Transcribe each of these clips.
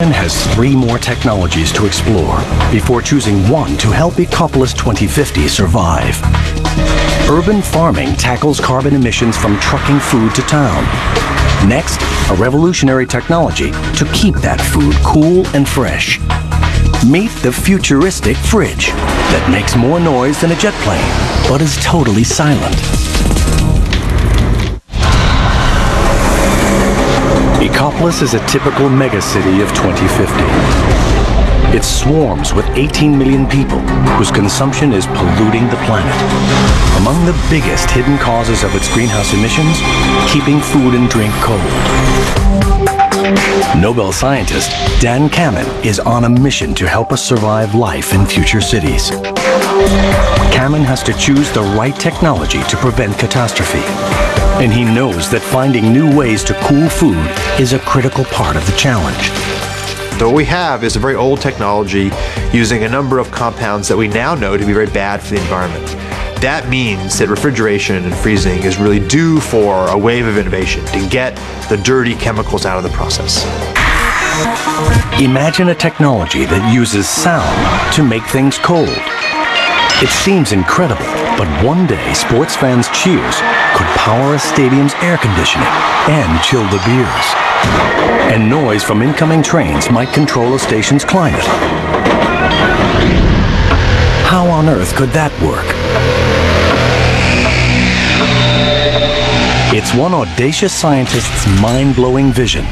has three more technologies to explore before choosing one to help Ecopolis 2050 survive. Urban farming tackles carbon emissions from trucking food to town. Next, a revolutionary technology to keep that food cool and fresh. Meet the futuristic fridge that makes more noise than a jet plane, but is totally silent. Ecopolis is a typical megacity of 2050. It swarms with 18 million people whose consumption is polluting the planet. Among the biggest hidden causes of its greenhouse emissions, keeping food and drink cold. Nobel scientist Dan Kammen is on a mission to help us survive life in future cities. Kammen has to choose the right technology to prevent catastrophe. And he knows that finding new ways to cool food is a critical part of the challenge. So what we have is a very old technology using a number of compounds that we now know to be very bad for the environment. That means that refrigeration and freezing is really due for a wave of innovation to get the dirty chemicals out of the process. Imagine a technology that uses sound to make things cold. It seems incredible, but one day sports fans' cheers could power a stadium's air conditioning and chill the beers. And noise from incoming trains might control a station's climate. How on earth could that work? It's one audacious scientist's mind-blowing vision.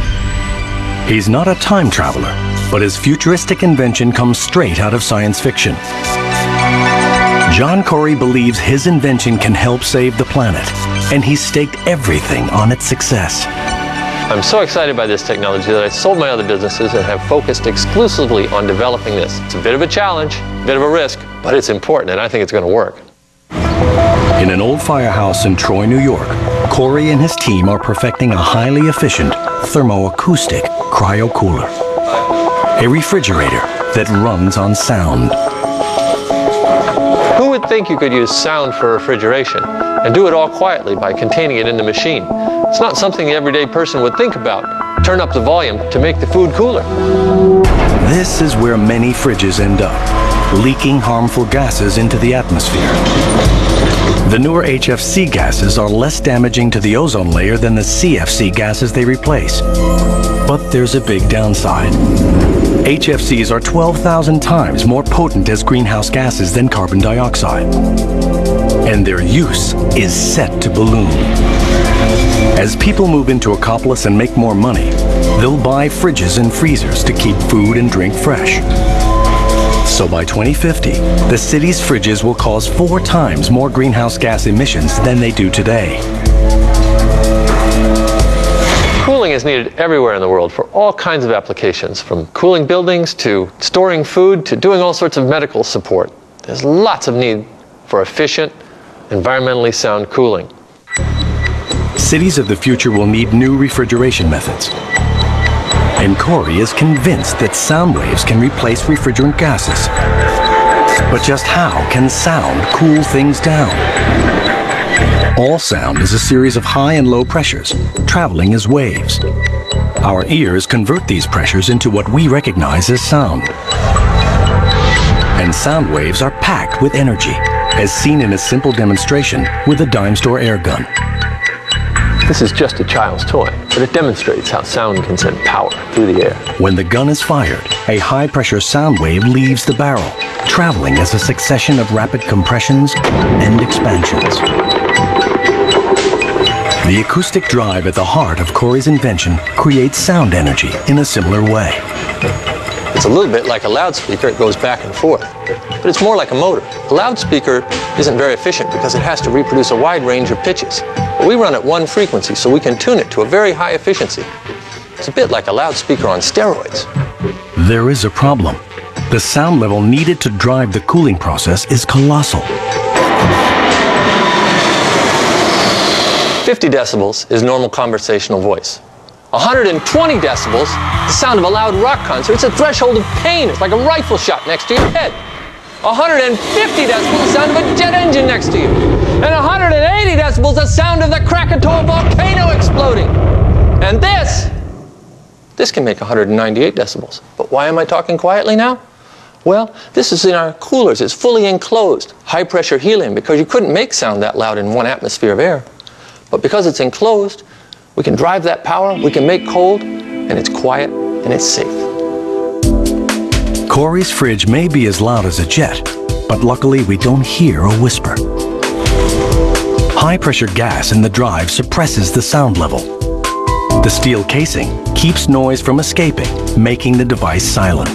He's not a time traveler, but his futuristic invention comes straight out of science fiction. John Corey believes his invention can help save the planet, and he's staked everything on its success. I'm so excited by this technology that I sold my other businesses and have focused exclusively on developing this. It's a bit of a challenge, a bit of a risk, but it's important and I think it's going to work. In an old firehouse in Troy, New York, Corey and his team are perfecting a highly efficient thermoacoustic cryo cooler. A refrigerator that runs on sound. Think you could use sound for refrigeration and do it all quietly by containing it in the machine? It's not something the everyday person would think about. Turn up the volume to make the food cooler. This is where many fridges end up, leaking harmful gases into the atmosphere. The newer HFC gases are less damaging to the ozone layer than the CFC gases they replace. But there's a big downside. HFCs are 12,000 times more potent as greenhouse gases than carbon dioxide. And their use is set to balloon. As people move into Ecopolis and make more money, they'll buy fridges and freezers to keep food and drink fresh. So by 2050, the city's fridges will cause four times more greenhouse gas emissions than they do today. Cooling is needed everywhere in the world for all kinds of applications, from cooling buildings to storing food to doing all sorts of medical support. There's lots of need for efficient, environmentally sound cooling. Cities of the future will need new refrigeration methods. And Corey is convinced that sound waves can replace refrigerant gases. But just how can sound cool things down? All sound is a series of high and low pressures, traveling as waves. Our ears convert these pressures into what we recognize as sound. And sound waves are packed with energy, as seen in a simple demonstration with a dime store air gun. This is just a child's toy, but it demonstrates how sound can send power through the air. When the gun is fired, a high-pressure sound wave leaves the barrel, traveling as a succession of rapid compressions and expansions. The acoustic drive at the heart of Corey's invention creates sound energy in a similar way. It's a little bit like a loudspeaker, it goes back and forth. But it's more like a motor. A loudspeaker isn't very efficient because it has to reproduce a wide range of pitches. But we run at one frequency, so we can tune it to a very high efficiency. It's a bit like a loudspeaker on steroids. There is a problem. The sound level needed to drive the cooling process is colossal. 50 decibels is normal conversational voice. 120 decibels, the sound of a loud rock concert. It's a threshold of pain. It's like a rifle shot next to your head. 150 decibels, the sound of a jet engine next to you. And 180 decibels, the sound of the Krakatoa volcano exploding. And this This can make 198 decibels. But why am I talking quietly now? Well, this is in our coolers. It's fully enclosed, high pressure helium, because you couldn't make sound that loud in one atmosphere of air. But because it's enclosed, we can drive that power, we can make cold, and it's quiet and it's safe. Corey's fridge may be as loud as a jet, but luckily we don't hear a whisper. High pressure gas in the drive suppresses the sound level. The steel casing keeps noise from escaping, making the device silent.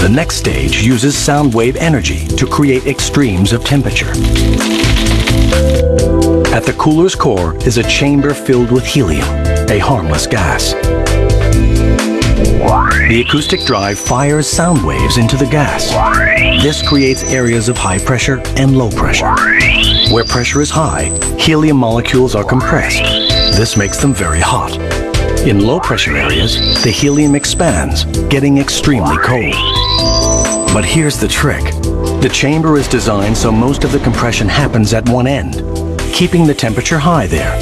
The next stage uses sound wave energy to create extremes of temperature. At the cooler's core is a chamber filled with helium, a harmless gas. The acoustic drive fires sound waves into the gas. This creates areas of high pressure and low pressure. Where pressure is high, helium molecules are compressed. This makes them very hot. In low pressure areas, the helium expands, getting extremely cold. But here's the trick. The chamber is designed so most of the compression happens at one end, keeping the temperature high there,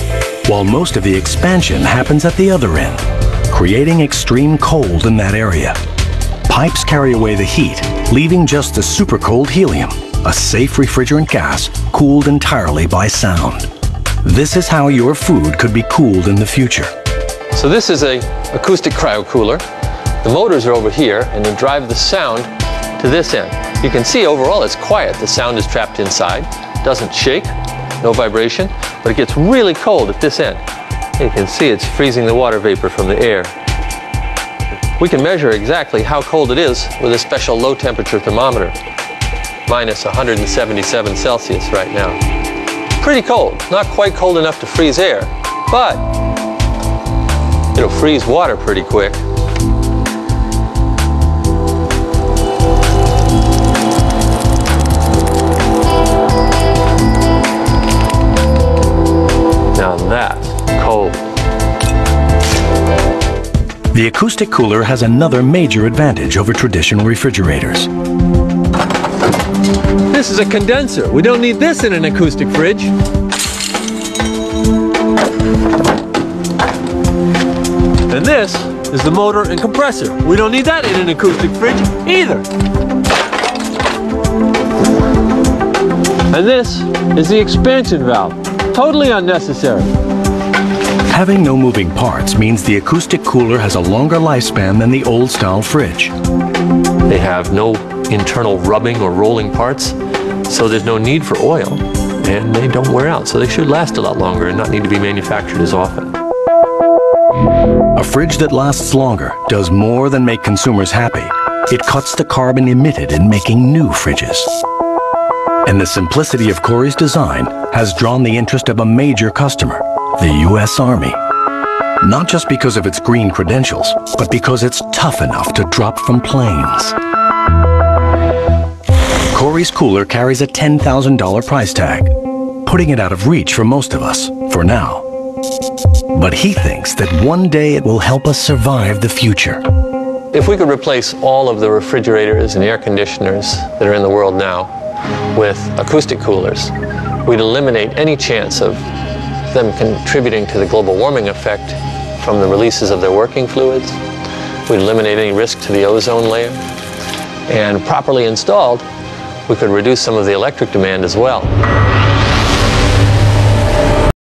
while most of the expansion happens at the other end, creating extreme cold in that area. Pipes carry away the heat, leaving just the super cold helium, a safe refrigerant gas cooled entirely by sound. This is how your food could be cooled in the future. So this is a acoustic cryo cooler. The motors are over here and they drive the sound to this end. You can see overall it's quiet. The sound is trapped inside, doesn't shake, no vibration, but it gets really cold at this end. You can see it's freezing the water vapor from the air. We can measure exactly how cold it is with a special low temperature thermometer, minus 177 Celsius right now. Pretty cold, not quite cold enough to freeze air, but it'll freeze water pretty quick. The acoustic cooler has another major advantage over traditional refrigerators. This is a condenser. We don't need this in an acoustic fridge. And this is the motor and compressor. We don't need that in an acoustic fridge either. And this is the expansion valve. Totally unnecessary. Having no moving parts means the acoustic cooler has a longer lifespan than the old style fridge. They have no internal rubbing or rolling parts, so there's no need for oil, and they don't wear out, so they should last a lot longer and not need to be manufactured as often. A fridge that lasts longer does more than make consumers happy. It cuts the carbon emitted in making new fridges. And the simplicity of Corey's design has drawn the interest of a major customer, the U.S. Army. Not just because of its green credentials, but because it's tough enough to drop from planes. Corey's cooler carries a $10,000 price tag, putting it out of reach for most of us, for now. But he thinks that one day it will help us survive the future. If we could replace all of the refrigerators and air conditioners that are in the world now with acoustic coolers, we'd eliminate any chance of them contributing to the global warming effect from the releases of their working fluids. We'd eliminate any risk to the ozone layer. And properly installed, we could reduce some of the electric demand as well.